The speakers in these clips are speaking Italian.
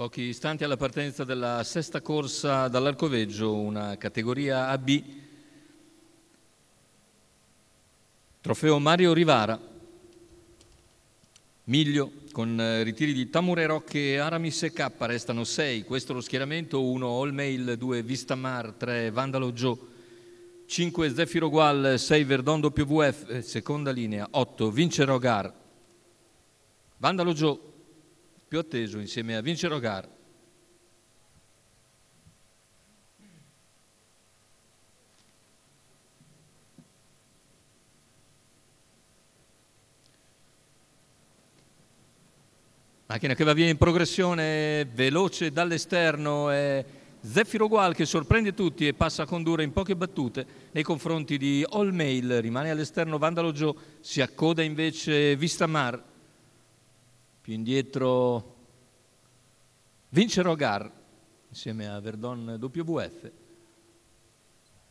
Pochi istanti alla partenza della sesta corsa dall'Arcoveggio, una categoria AB. Trofeo Mario Rivara. Miglio con eh, ritiri di Tamure Rocche, Aramis e K restano 6. Questo lo schieramento 1 All Mail, 2 Vistamar, 3 Vandalo Joe, 5 Zefiro Gual, 6 Verdon eh, seconda linea, 8 Vincero Gar. Vandalo Joe più atteso insieme a Vince Rogar. Macchina che va via in progressione veloce dall'esterno è Zeffiro Gual che sorprende tutti e passa a condurre in poche battute nei confronti di All Mail. Rimane all'esterno Vandalo Joe, si accoda invece Vistamar più indietro vince Rogar insieme a Verdon WF.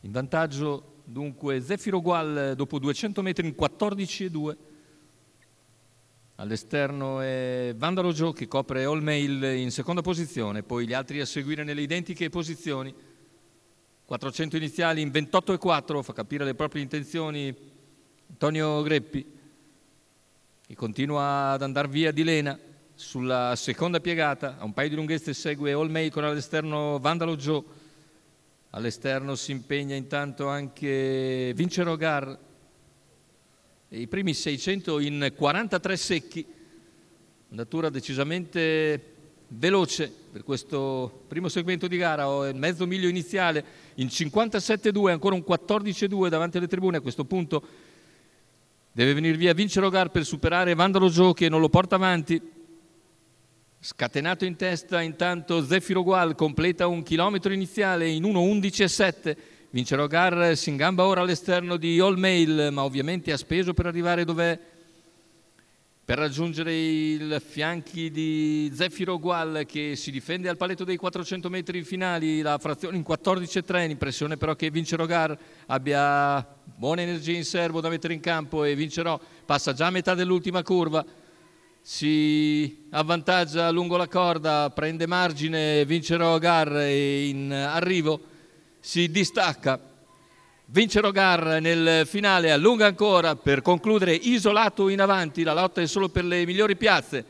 In vantaggio dunque Zefiro Gual dopo 200 metri in 14,2. All'esterno è Vandalo Joe che copre All Mail in seconda posizione, poi gli altri a seguire nelle identiche posizioni. 400 iniziali in 28,4 fa capire le proprie intenzioni Antonio Greppi che continua ad andare via di lena. Sulla seconda piegata, a un paio di lunghezze segue Olmei con all'esterno Vandalo Joe, all'esterno si impegna intanto anche Vince Rogar, i primi 600 in 43 secchi, andatura decisamente veloce per questo primo segmento di gara, il mezzo miglio iniziale in 57-2, ancora un 14-2 davanti alle tribune, a questo punto Deve venire via Vince Rogar per superare Vandalo Joe che non lo porta avanti. Scatenato in testa, intanto Zefiro Gual completa un chilometro iniziale in 1.11.7. Vince Rogar si ingamba ora all'esterno di All Mail, ma ovviamente ha speso per arrivare dov'è per raggiungere i fianchi di Zefiro Gual che si difende al paletto dei 400 metri finali, la frazione in 14,3, l'impressione però che Vince Rogar abbia buona energia in serbo da mettere in campo e vincerò, passa già a metà dell'ultima curva, si avvantaggia lungo la corda, prende margine, vincerò Gar e in arrivo si distacca Vince Rogar nel finale, allunga ancora per concludere isolato in avanti, la lotta è solo per le migliori piazze.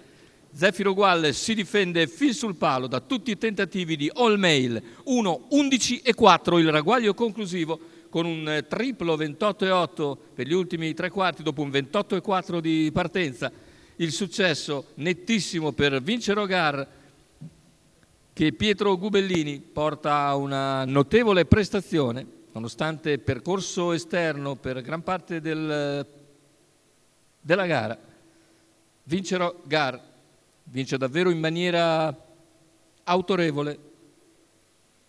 Zefiro Gual si difende fin sul palo da tutti i tentativi di All Mail, 1, 11 e 4 il ragguaglio conclusivo con un triplo 28 e 8 per gli ultimi tre quarti dopo un 28 e 4 di partenza. Il successo nettissimo per Vince Rogar che Pietro Gubellini porta a una notevole prestazione nonostante percorso esterno per gran parte del, della gara, vincerò Gar, vince davvero in maniera autorevole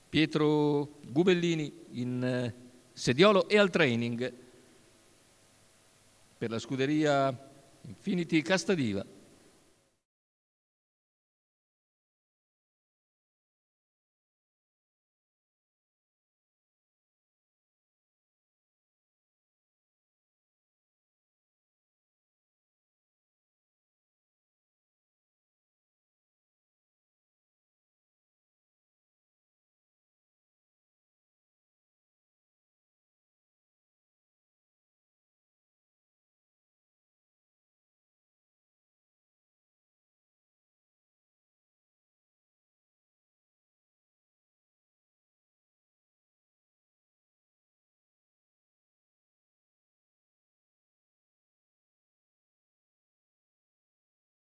Pietro Gubellini in eh, sediolo e al training per la scuderia Infinity Castadiva.